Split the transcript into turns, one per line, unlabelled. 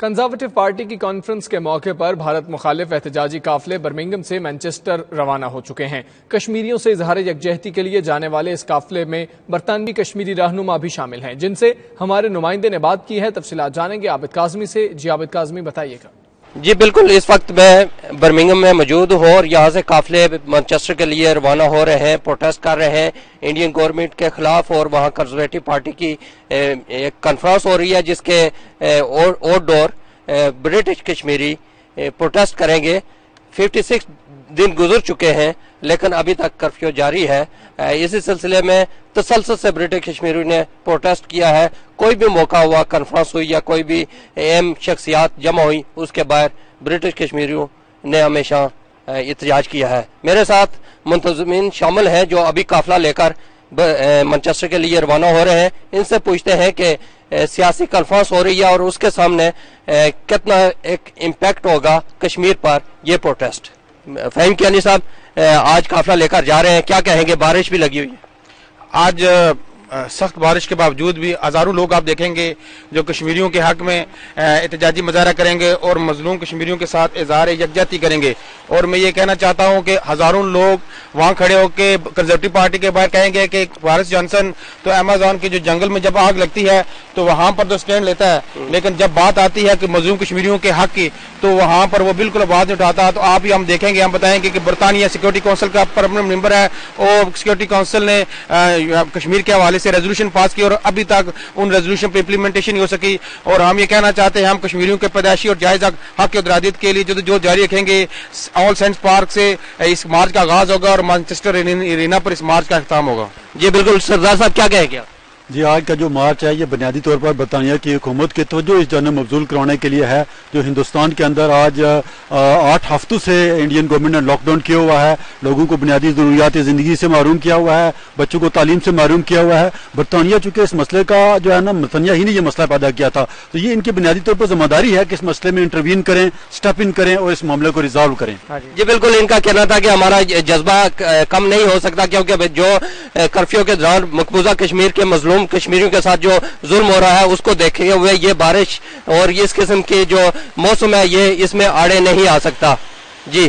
Conservative party کی conference کے موقع پر بھارت مخالف احتجاجی قافلے برمنگم سے مینچسٹر روانہ ہو چکے ہیں۔ کشمیریوں سے اظہار یکجہتی کے لیے جانے والے اس قافلے میں برطانوی کشمیری رہنما بھی شامل ہیں۔ جن سے ہمارے نمائندے نے بات کی ہے، تفصیلات جانیں گے۔ عابد کاظمی سے جی عابد کاظمی، بتائیے گا۔
جی بالکل، اس وقت میں برمنگم میں موجود ہوں اور یہاں سے قافلے مانچسٹر کے لیے روانہ ہو رہے ہیں، پروٹیسٹ کر رہے ہیں۔ انڈین گورنمنٹ کے خلاف اور وہاں کنزرویٹو پارٹی کی ایک کنفرنس ہو رہی ہے جس کے outdoor British Kashmiri protest کریں گے۔ ففٹی سکس دن گزر چکے ہیں۔ لیکن ابھی تک کرفیو جاری ہے۔ اسی سلسلے میں تسلسل سے برٹش کشمیری نے پروٹیسٹ کیا ہے۔ کوئی بھی موقع ہوا کنفرنس ہوئی یا کوئی بھی اہم شخصیات جمع ہوئی اس کے باہر برٹش کشمیریوں نے ہمیشہ احتجاج کیا ہے۔ میرے ساتھ منتظمین شامل ہیں جو ابھی قافلہ لے کر منچسٹر کے لیے روانہ ہو رہے ہیں۔ ان سے پوچھتے ہیں کہ سیاسی کنفرنس ہو رہی ہے اور اس کے سامنے کتنا ایک امپیکٹ ہوگا کشمیر پر یہ پروٹیسٹ فہم کیانی صاحب۔ آج قافلہ لے کر جا رہے ہیں۔ کیا کہیں گے؟ بارش بھی لگی ہوئی ہے۔
آج سخت بارش کے باوجود بھی ہزاروں لوگ آپ دیکھیں گے جو کشمیریوں کے حق میں احتجاجی مظاہرہ کریں گے اور مظلوم کشمیریوں کے ساتھ اظہار یکجہتی کریں گے۔ اور میں یہ کہنا چاہتا ہوں کہ ہزاروں لوگ وہاں کھڑے ہو کے کنزرویٹو پارٹی کے باہر کہیں گے کہ بارس جانسن تو امیزون کے جو جنگل میں جب آگ لگتی ہے تو وہاں پر تو سٹینڈ لیتا ہے۔ لیکن جب بات آتی ہے کہ مظلوم کشمیریوں کے حق کی تو وہاں پر وہ بالکل آواز اٹھاتا۔ ہے تو آپ ہی ہم دیکھیں گے، ہم بتائیں گے کہ برطانیہ سیکورٹی کونسل کا پرمنٹ ممبر ہے اور سیکورٹی کونسل نے کشمیر کے حوالے سے ریزولوشن پاس کی اور ابھی تک ان ریزولوشن پہ امپلیمنٹیشن نہیں ہو سکی۔ اور ہم یہ کہنا چاہتے ہیں، ہم کشمیریوں کے پیدائشی اور جائز حق کے ادرادیت کے لیے جو جو جاری رکھیں گے آل سینٹس پارک سے اس مارچ کا آغاز ہوگا اور مانچسٹر رینا پر اس مارچ کا اختتام ہوگا۔
جی بالکل، سردار صاحب، کیا کہیں گے
جی آج کا جو مارچ ہے یہ بنیادی طور پر برطانیہ کی حکومت کی توجہ اس جنم مبزول کرانے کے لیے ہے۔ جو ہندوستان کے اندر آج آٹھ ہفتوں سے انڈین گورنمنٹ نے لاک ڈاؤن کیا ہوا ہے۔ لوگوں کو بنیادی ضروریات زندگی سے معروم کیا ہوا ہے۔ بچوں کو تعلیم سے معروم کیا ہوا ہے۔ برطانیہ چونکہ اس مسئلے کا جو ہے نا برطانیہ ہی نے یہ مسئلہ پیدا کیا تھا۔ تو یہ ان کی بنیادی طور پر ذمہ داری ہے کہ اس مسئلے میں انٹروین کریں اسٹیپ ان کریں اور اس معاملے کو ریزالو کریں۔
ہاں جی۔, جی بالکل۔ ان کا کہنا تھا کہ ہمارا جذبہ کم نہیں ہو سکتا کیونکہ جو کرفیو کے دوران مقبوضہ کشمیر کے مظلوم کشمیریوں کے ساتھ جو ظلم ہو رہا ہے، اس کو دیکھے ہوئے یہ بارش اور اس قسم کی جو موسم ہے، یہ اس میں آڑے نہیں آ سکتا۔ جی۔